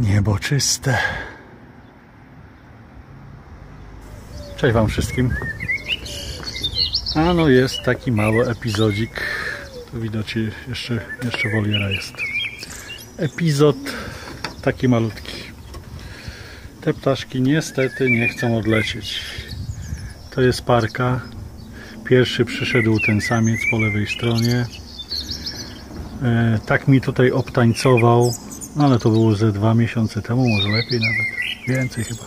Niebo czyste. Cześć Wam wszystkim. A no jest taki mały epizodzik. Tu widać jeszcze, jeszcze woliera jest. Epizod taki malutki. Te ptaszki niestety nie chcą odlecieć. To jest parka. Pierwszy przyszedł ten samiec po lewej stronie. E, tak mi tutaj obtańcował, ale to było ze dwa miesiące temu, może lepiej nawet, więcej chyba.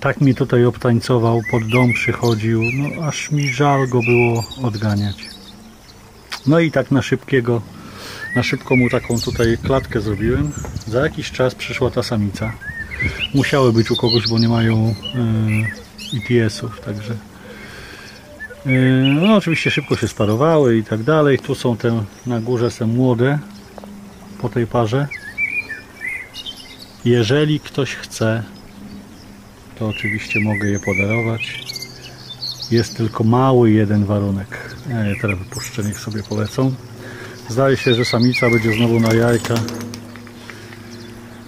Tak mi tutaj obtańcował, pod dom przychodził, no aż mi żal go było odganiać. No i tak na szybkiego, na szybko mu taką tutaj klatkę zrobiłem. Za jakiś czas przyszła ta samica. Musiały być u kogoś, bo nie mają e, ETS-ów, także Yy, no oczywiście szybko się sparowały i tak dalej. Tu są te na górze są młode po tej parze. Jeżeli ktoś chce, to oczywiście mogę je podarować. Jest tylko mały jeden warunek. Je teraz wypuszczę, niech sobie polecą. Zdaje się, że samica będzie znowu na jajka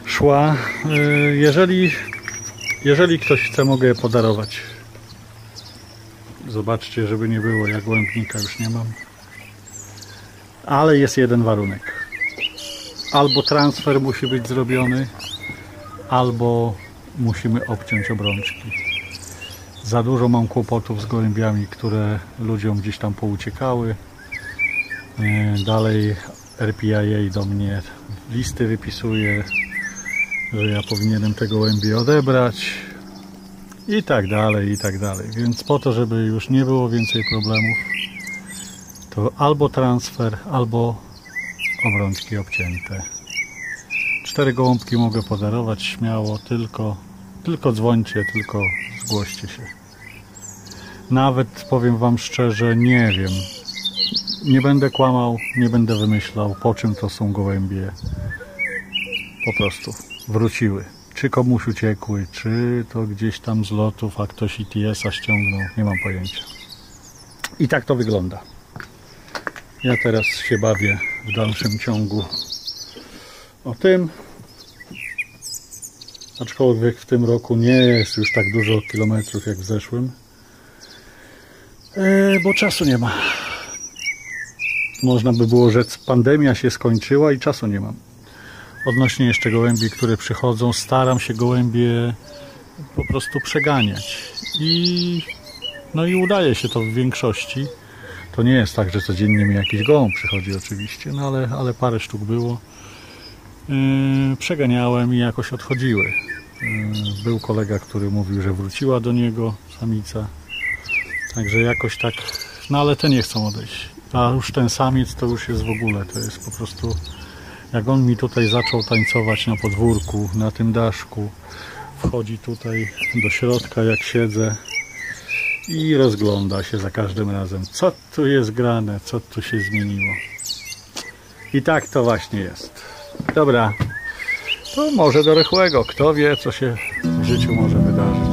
szła. Yy, jeżeli, jeżeli ktoś chce, mogę je podarować. Zobaczcie, żeby nie było, jak głębnika już nie mam. Ale jest jeden warunek. Albo transfer musi być zrobiony, albo musimy obciąć obrączki. Za dużo mam kłopotów z gołębiami, które ludziom gdzieś tam pouciekały. E, dalej RPIA do mnie listy wypisuje, że ja powinienem te gołębie odebrać i tak dalej, i tak dalej. Więc po to, żeby już nie było więcej problemów, to albo transfer, albo obrączki obcięte. Cztery gołąbki mogę podarować śmiało, tylko, tylko dzwońcie, tylko zgłoście się. Nawet powiem Wam szczerze, nie wiem. Nie będę kłamał, nie będę wymyślał, po czym to są gołębie. Po prostu wróciły czy komuś uciekły, czy to gdzieś tam z lotów, a ktoś ITS-a ściągnął, nie mam pojęcia. I tak to wygląda. Ja teraz się bawię w dalszym ciągu o tym. Aczkolwiek w tym roku nie jest już tak dużo kilometrów jak w zeszłym. E, bo czasu nie ma. Można by było rzec, pandemia się skończyła i czasu nie mam odnośnie jeszcze gołębi, które przychodzą, staram się gołębie po prostu przeganiać. I no i udaje się to w większości. To nie jest tak, że codziennie mi jakiś gołąb przychodzi oczywiście, no ale, ale parę sztuk było. Yy, przeganiałem i jakoś odchodziły. Yy, był kolega, który mówił, że wróciła do niego samica. Także jakoś tak, no ale te nie chcą odejść. A już ten samiec to już jest w ogóle, to jest po prostu jak on mi tutaj zaczął tańcować na podwórku, na tym daszku, wchodzi tutaj do środka jak siedzę i rozgląda się za każdym razem, co tu jest grane, co tu się zmieniło. I tak to właśnie jest. Dobra, to może do rychłego. Kto wie, co się w życiu może wydarzyć.